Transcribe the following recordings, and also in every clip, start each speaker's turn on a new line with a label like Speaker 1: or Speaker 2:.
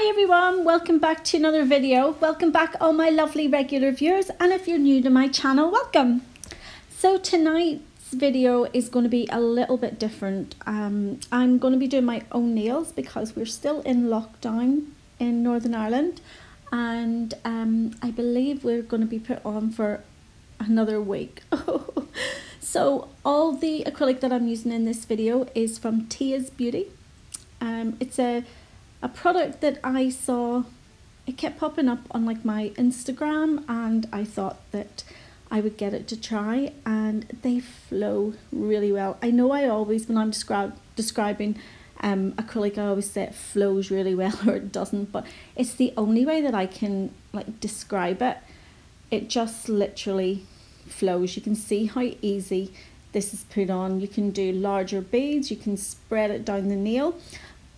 Speaker 1: Hi everyone, welcome back to another video. Welcome back all my lovely regular viewers and if you're new to my channel, welcome. So tonight's video is going to be a little bit different. Um, I'm going to be doing my own nails because we're still in lockdown in Northern Ireland and um, I believe we're going to be put on for another week. so all the acrylic that I'm using in this video is from Tia's Beauty. Um, it's a a product that I saw, it kept popping up on like my Instagram and I thought that I would get it to try and they flow really well. I know I always, when I'm describing um, acrylic, I always say it flows really well or it doesn't, but it's the only way that I can like describe it. It just literally flows. You can see how easy this is put on. You can do larger beads, you can spread it down the nail,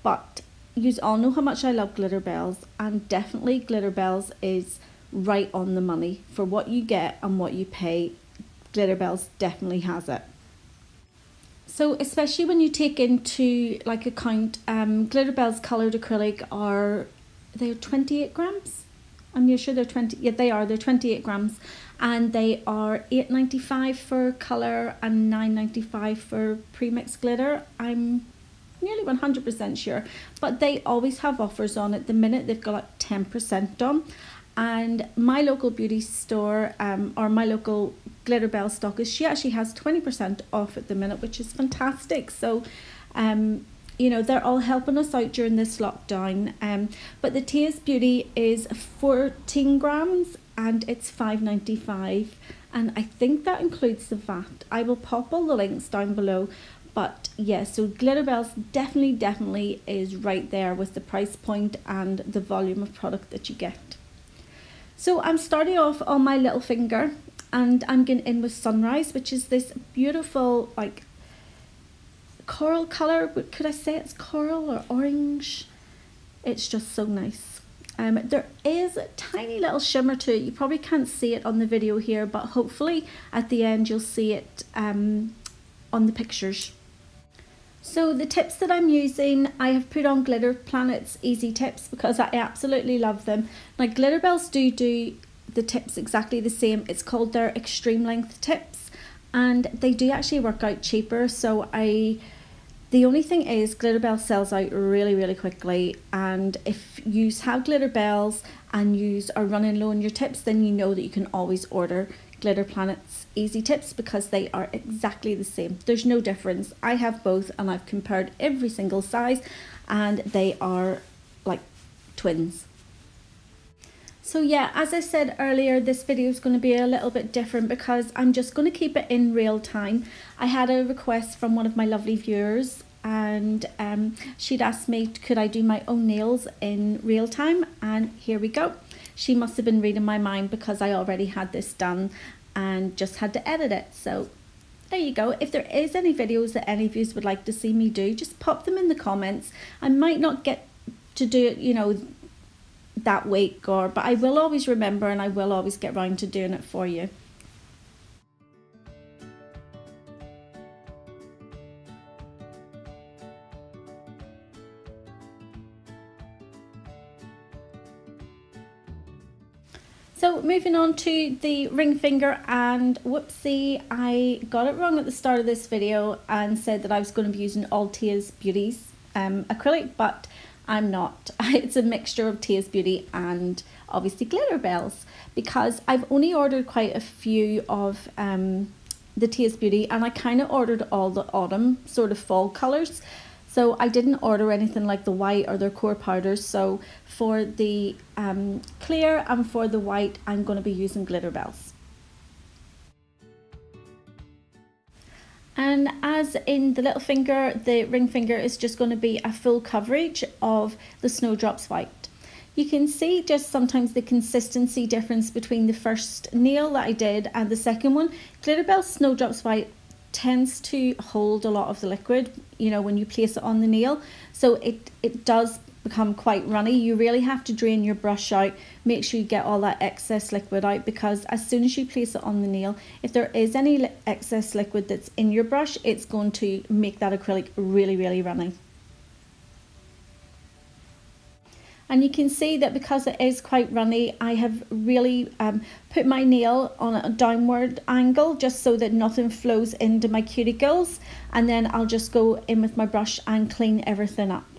Speaker 1: but you all know how much I love Glitterbels, and definitely Glitterbels is right on the money for what you get and what you pay. Glitterbels definitely has it. So especially when you take into like account, um, Glitterbels coloured acrylic are they're twenty eight grams. I'm not sure they're twenty. Yeah, they are. They're twenty eight grams, and they are eight ninety five for colour and nine ninety five for premix glitter. I'm nearly 100% sure, but they always have offers on at the minute. They've got like 10% on. And my local beauty store um, or my local Glitterbel stockist, she actually has 20% off at the minute, which is fantastic. So, um, you know, they're all helping us out during this lockdown. Um, but the Tia's Beauty is 14 grams and it's 5.95 and I think that includes the VAT. I will pop all the links down below but yeah so glitterbels definitely definitely is right there with the price point and the volume of product that you get. So i'm starting off on my little finger and i'm going in with sunrise which is this beautiful like coral color. Could i say it's coral or orange? It's just so nice. Um, there is a tiny. little shimmer to it. You probably can't see it on the video here, but hopefully at the end you'll see it um, on the pictures. So the tips that I'm using, I have put on Glitter Planet's Easy Tips because I absolutely love them. Now Glitterbels do do the tips exactly the same. It's called their extreme length tips and they do actually work out cheaper. So I, the only thing is Glitterbel sells out really, really quickly. And if you have Glitterbels and you are running low on your tips, then you know that you can always order Glitter Planet's Easy Tips because they are exactly the same. There's no difference. I have both and I've compared every single size and they are like twins. So yeah, as I said earlier, this video is going to be a little bit different because I'm just going to keep it in real time. I had a request from one of my lovely viewers and um, she'd asked me could I do my own nails in real time and here we go she must have been reading my mind because I already had this done and just had to edit it. So there you go. If there is any videos that any of you would like to see me do, just pop them in the comments. I might not get to do it, you know, that week or but I will always remember and I will always get round to doing it for you. So moving on to the ring finger and whoopsie, I got it wrong at the start of this video and said that I was going to be using all Tia's Beauties um, acrylic, but I'm not. It's a mixture of Tia's Beauty and obviously Glitterbels because I've only ordered quite a few of um, the Tia's Beauty and I kind of ordered all the autumn sort of fall colours. So I didn't order anything like the white or their core powders. So for the um, clear and for the white, I'm going to be using Glitterbels. And as in the little finger, the ring finger is just going to be a full coverage of the Snowdrops White. You can see just sometimes the consistency difference between the first nail that I did and the second one. Glitterbel Snowdrops White tends to hold a lot of the liquid, you know, when you place it on the nail. So it, it does become quite runny. You really have to drain your brush out, make sure you get all that excess liquid out because as soon as you place it on the nail, if there is any excess liquid that's in your brush, it's going to make that acrylic really, really runny. And you can see that because it is quite runny I have really um, put my nail on a downward angle just so that nothing flows into my cuticles and then I'll just go in with my brush and clean everything up.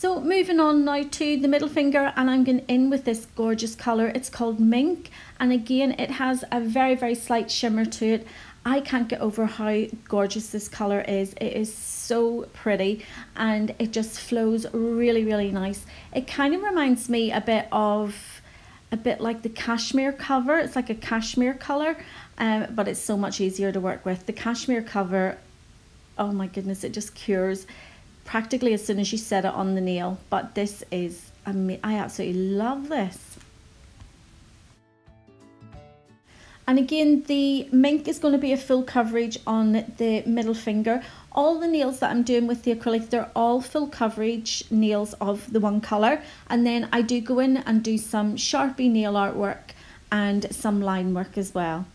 Speaker 1: So moving on now to the middle finger and I'm going in with this gorgeous colour. It's called Mink and again it has a very very slight shimmer to it. I can't get over how gorgeous this colour is. It is so pretty and it just flows really really nice. It kind of reminds me a bit of a bit like the cashmere cover. It's like a cashmere colour um, but it's so much easier to work with. The cashmere cover, oh my goodness, it just cures practically as soon as you set it on the nail. But this is, I absolutely love this. And again, the mink is going to be a full coverage on the middle finger. All the nails that I'm doing with the acrylic, they're all full coverage nails of the one colour. And then I do go in and do some Sharpie nail artwork and some line work as well.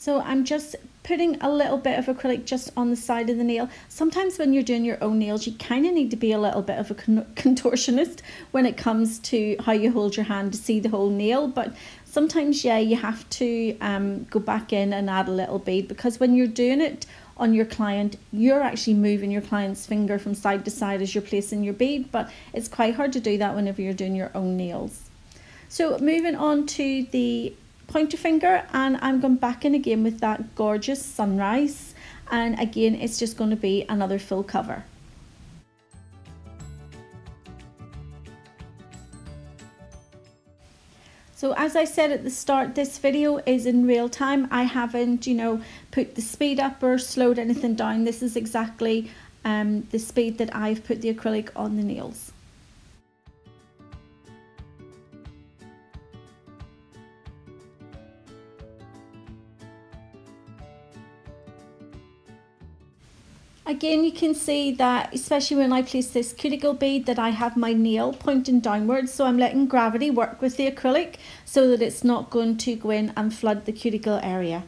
Speaker 1: So I'm just putting a little bit of acrylic just on the side of the nail. Sometimes when you're doing your own nails, you kind of need to be a little bit of a contortionist when it comes to how you hold your hand to see the whole nail. But sometimes, yeah, you have to um, go back in and add a little bead because when you're doing it on your client, you're actually moving your client's finger from side to side as you're placing your bead, but it's quite hard to do that whenever you're doing your own nails. So moving on to the pointer finger and I'm going back in again with that gorgeous sunrise and again it's just going to be another full cover. So as I said at the start, this video is in real time. I haven't, you know, put the speed up or slowed anything down. This is exactly um, the speed that I've put the acrylic on the nails. Again, you can see that, especially when I place this cuticle bead, that I have my nail pointing downwards. So I'm letting gravity work with the acrylic so that it's not going to go in and flood the cuticle area.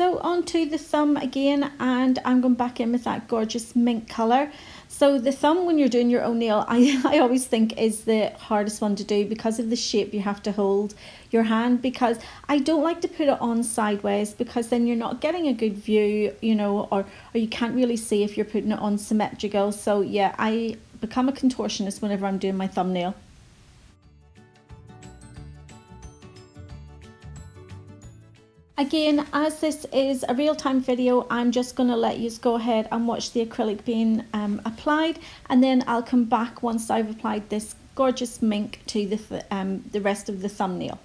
Speaker 1: So onto the thumb again and I'm going back in with that gorgeous mink colour. So the thumb when you're doing your own nail I, I always think is the hardest one to do because of the shape you have to hold your hand because I don't like to put it on sideways because then you're not getting a good view you know or, or you can't really see if you're putting it on symmetrical so yeah I become a contortionist whenever I'm doing my thumbnail. Again, as this is a real-time video, I'm just going to let you go ahead and watch the acrylic being um, applied and then I'll come back once I've applied this gorgeous mink to the, um, the rest of the thumbnail.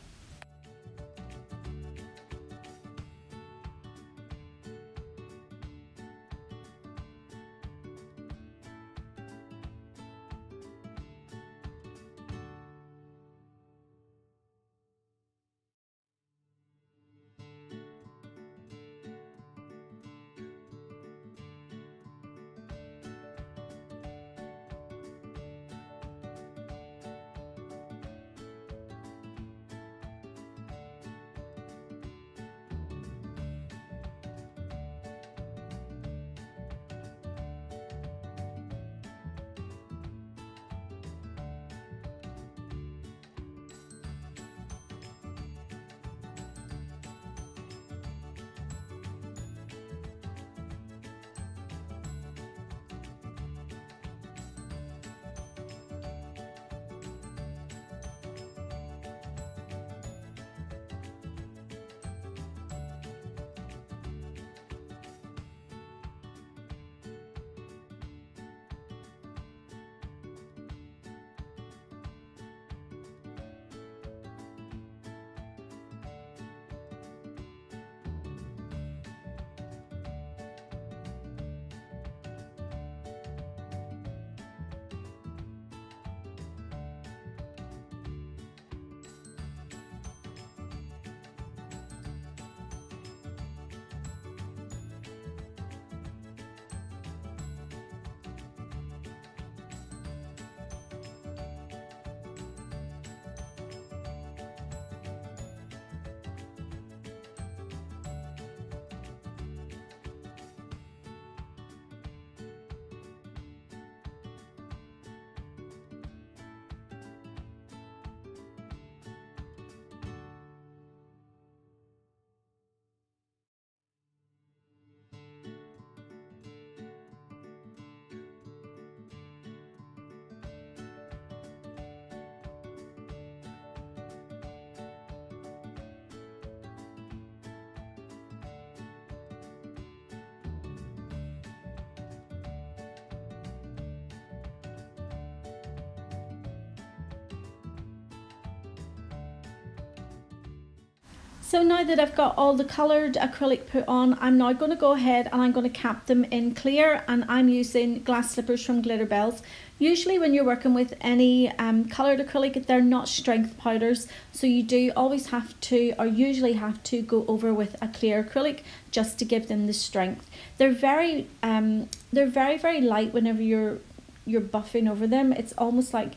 Speaker 1: So now that I've got all the coloured acrylic put on, I'm now going to go ahead and I'm going to cap them in clear and I'm using glass slippers from Glitterbels. Usually when you're working with any um, coloured acrylic, they're not strength powders, so you do always have to, or usually have to go over with a clear acrylic just to give them the strength. They're very, um, they're very, very light whenever you're, you're buffing over them. It's almost like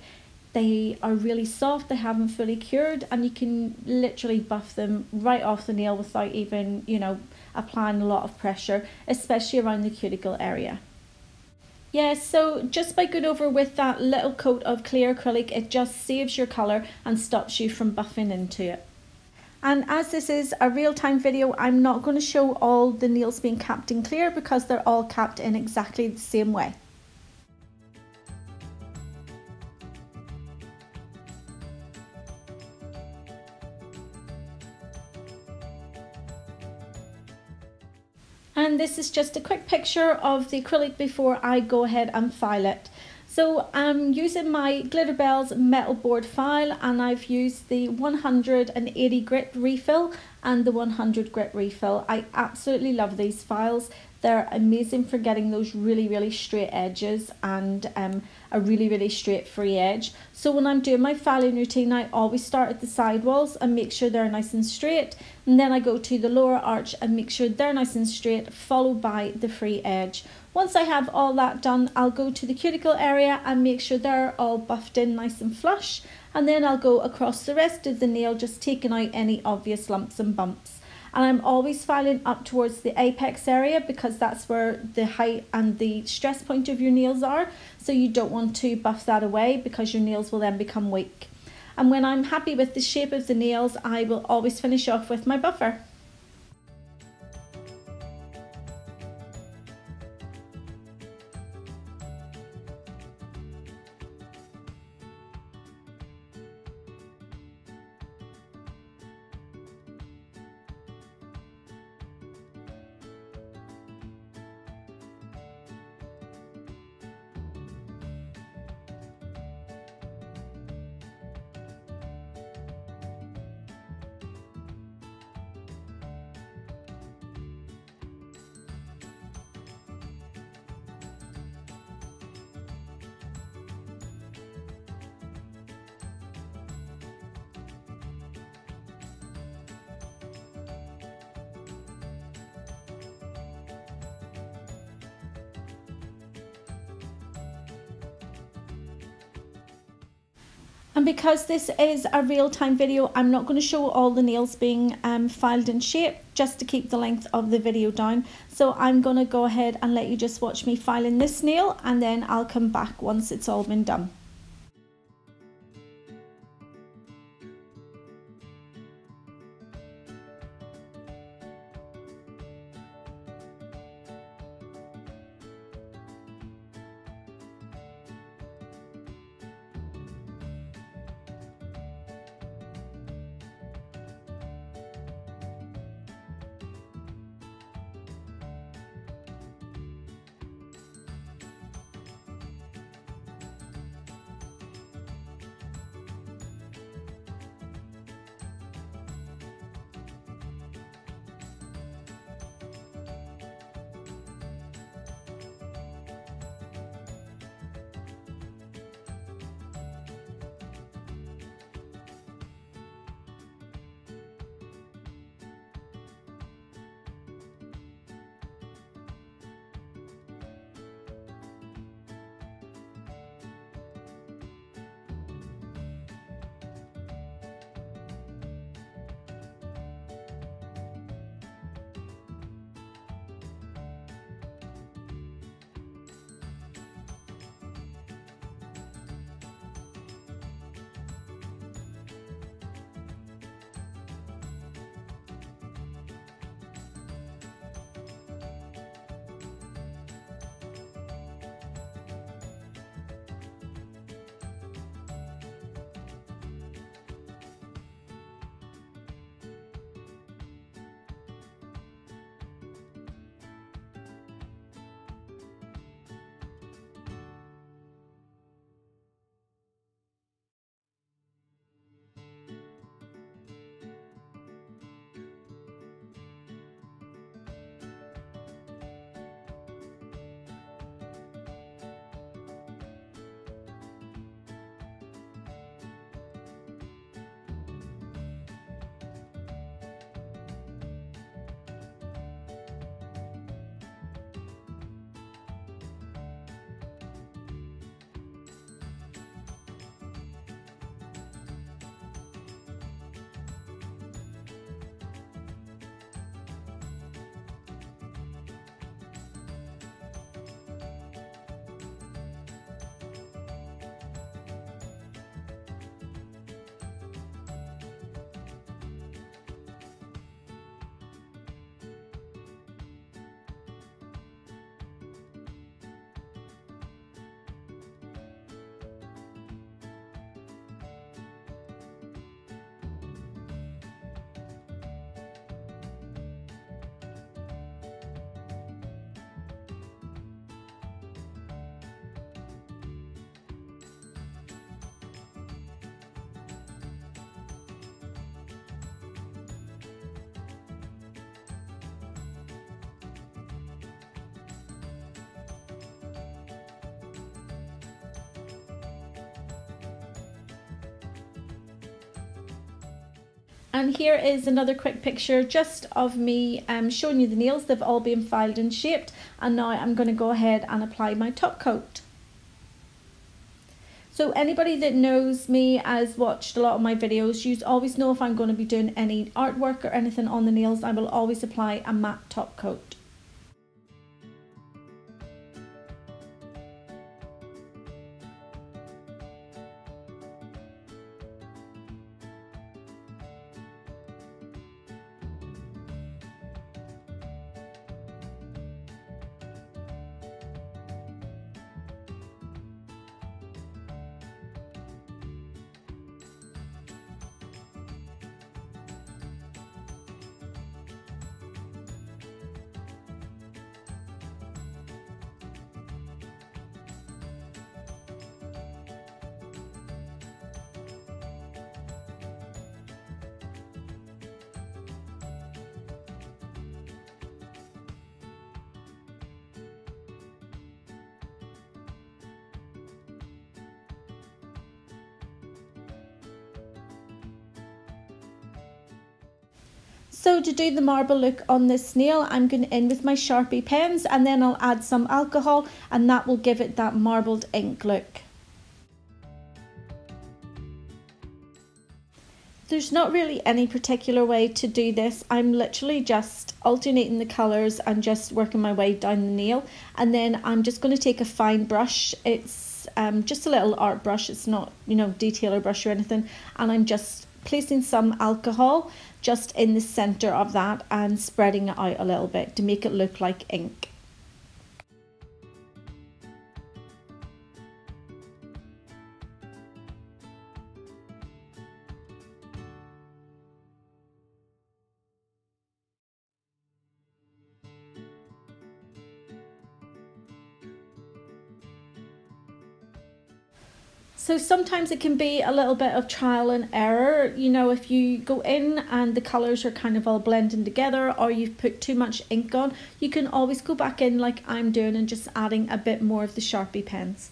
Speaker 1: they are really soft, they haven't fully cured, and you can literally buff them right off the nail without even, you know, applying a lot of pressure, especially around the cuticle area. Yeah, so just by going over with that little coat of clear acrylic, it just saves your colour and stops you from buffing into it. And as this is a real-time video, I'm not going to show all the nails being capped in clear because they're all capped in exactly the same way. And this is just a quick picture of the acrylic before I go ahead and file it. So I'm using my Glitterbels metal board file and I've used the 180 grit refill and the 100 grit refill. I absolutely love these files. They're amazing for getting those really, really straight edges and um, a really, really straight free edge. So when I'm doing my filing routine, I always start at the side walls and make sure they're nice and straight. And then I go to the lower arch and make sure they're nice and straight, followed by the free edge. Once I have all that done, I'll go to the cuticle area and make sure they're all buffed in nice and flush. And then I'll go across the rest of the nail, just taking out any obvious lumps and bumps and I'm always filing up towards the apex area because that's where the height and the stress point of your nails are. So you don't want to buff that away because your nails will then become weak. And when I'm happy with the shape of the nails I will always finish off with my buffer And because this is a real-time video, I'm not going to show all the nails being um, filed in shape just to keep the length of the video down. So I'm going to go ahead and let you just watch me filing this nail and then I'll come back once it's all been done. And here is another quick picture just of me um, showing you the nails. They've all been filed and shaped. And now I'm going to go ahead and apply my top coat. So anybody that knows me has watched a lot of my videos, you always know if I'm going to be doing any artwork or anything on the nails, I will always apply a matte top coat. So to do the marble look on this nail, I'm going to in with my Sharpie pens and then I'll add some alcohol and that will give it that marbled ink look. There's not really any particular way to do this. I'm literally just alternating the colours and just working my way down the nail. And then I'm just going to take a fine brush. It's um, just a little art brush. It's not, you know, detailer brush or anything. And I'm just placing some alcohol just in the center of that and spreading it out a little bit to make it look like ink. So sometimes it can be a little bit of trial and error. You know, if you go in and the colours are kind of all blending together or you've put too much ink on, you can always go back in like I'm doing and just adding a bit more of the Sharpie pens.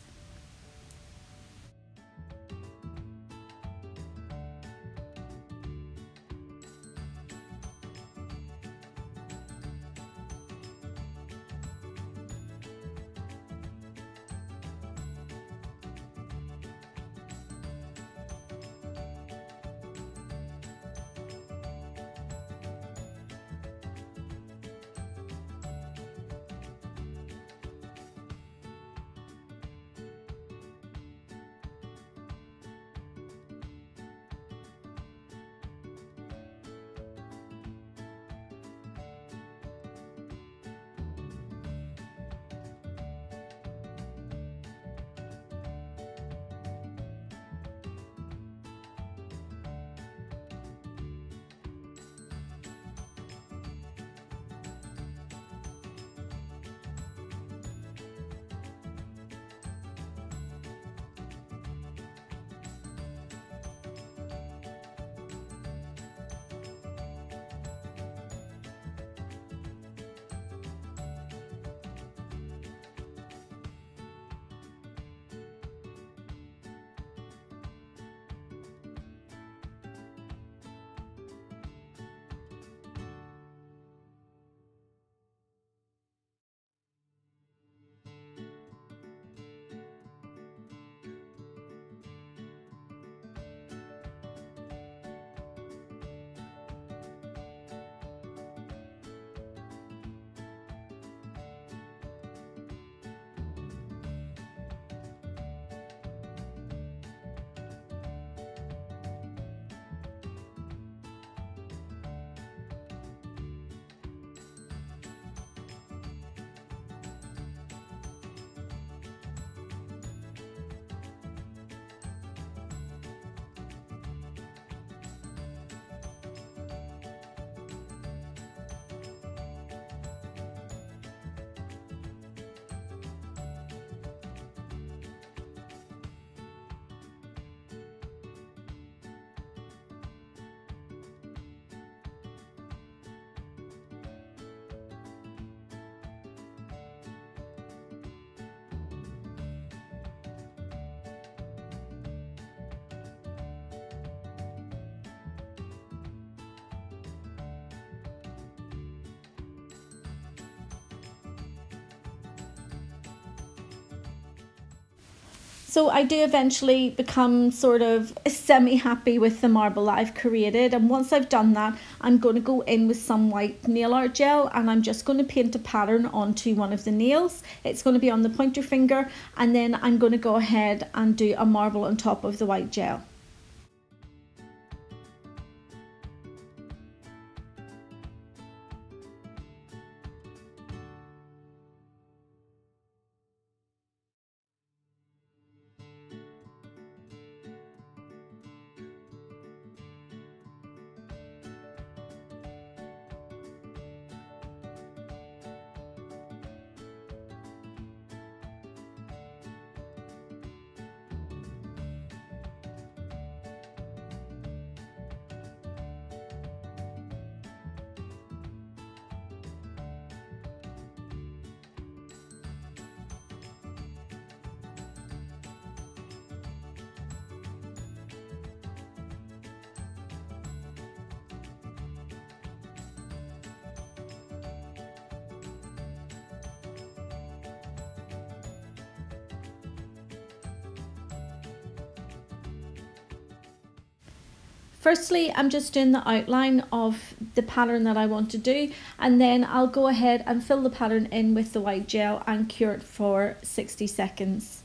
Speaker 1: So I do eventually become sort of semi-happy with the marble that I've created. And once I've done that, I'm going to go in with some white nail art gel and I'm just going to paint a pattern onto one of the nails. It's going to be on the pointer finger and then I'm going to go ahead and do a marble on top of the white gel. Firstly, I'm just doing the outline of the pattern that I want to do and then I'll go ahead and fill the pattern in with the white gel and cure it for 60 seconds.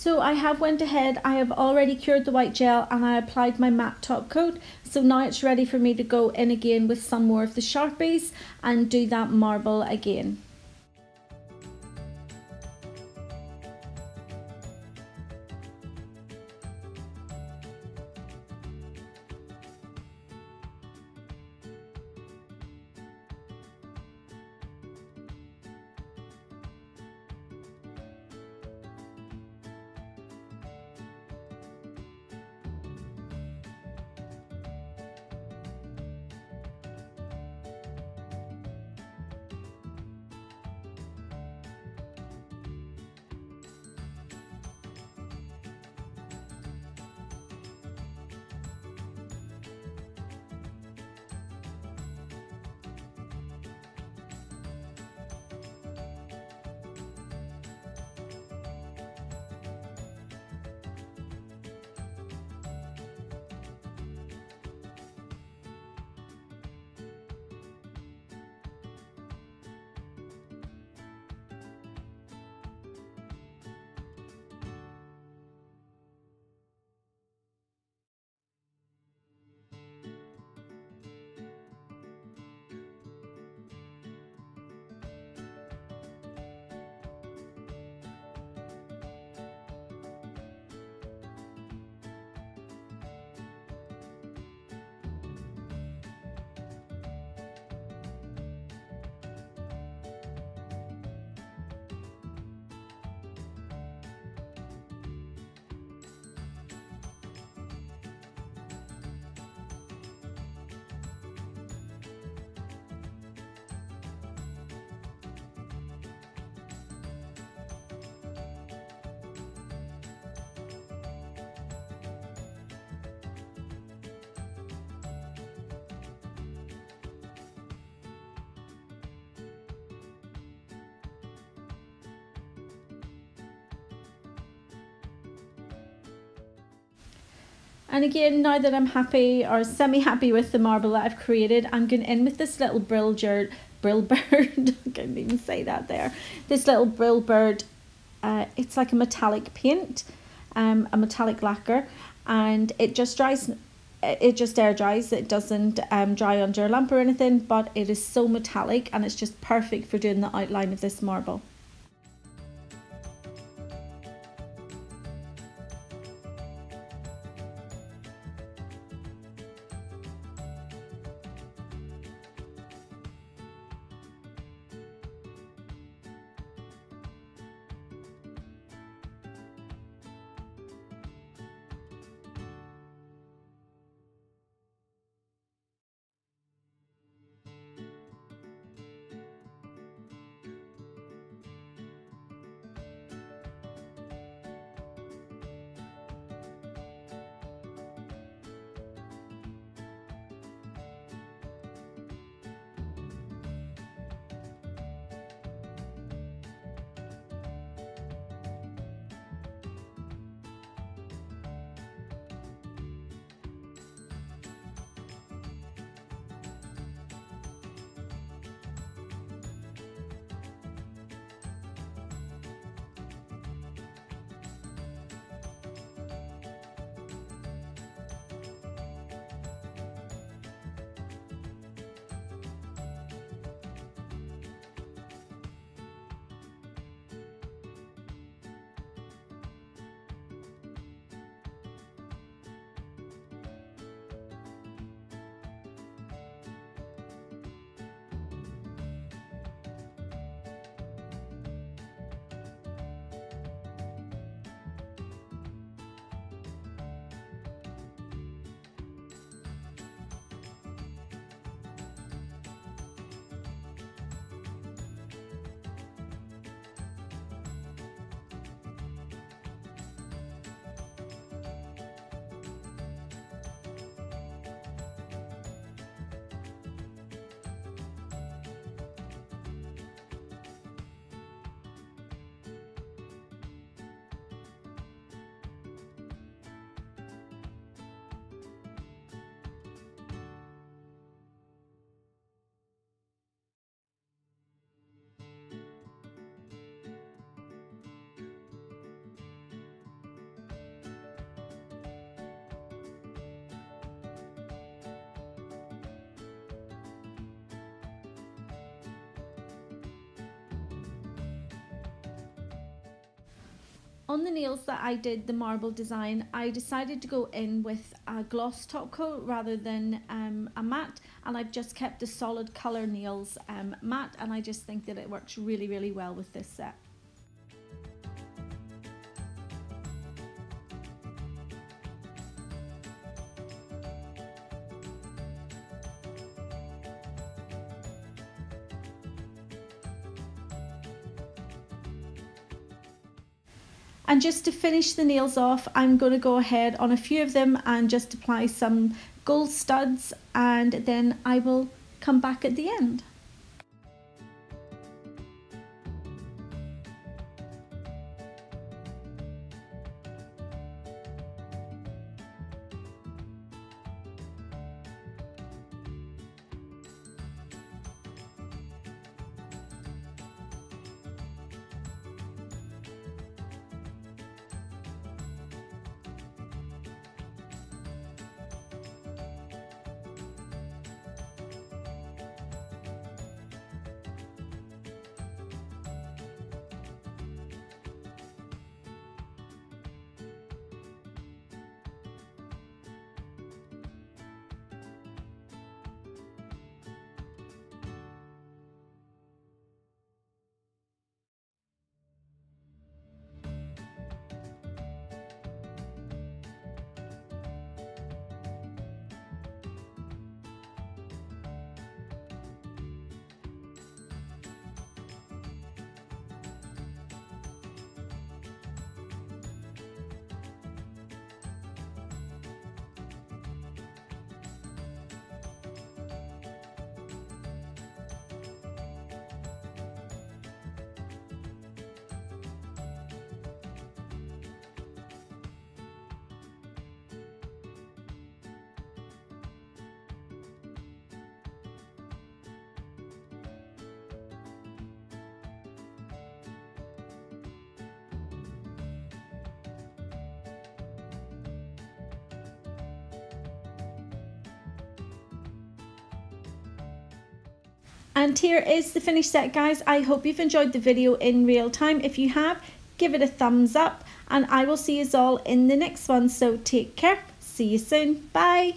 Speaker 1: So I have went ahead, I have already cured the white gel and I applied my matte top coat. So now it's ready for me to go in again with some more of the Sharpies and do that marble again. And again, now that I'm happy or semi-happy with the marble that I've created, I'm going in with this little Brillbird, brill bird, I can't even say that there, this little Brillbird, uh, it's like a metallic paint, um, a metallic lacquer, and it just dries, it just air dries, it doesn't um, dry under a lamp or anything, but it is so metallic and it's just perfect for doing the outline of this marble. On the nails that I did the marble design, I decided to go in with a gloss top coat rather than um, a matte and I've just kept the solid colour nails um, matte and I just think that it works really really well with this set. And just to finish the nails off, I'm going to go ahead on a few of them and just apply some gold studs and then I will come back at the end. And here is the finished set guys. I hope you've enjoyed the video in real time. If you have, give it a thumbs up and I will see you all in the next one. So take care. See you soon. Bye.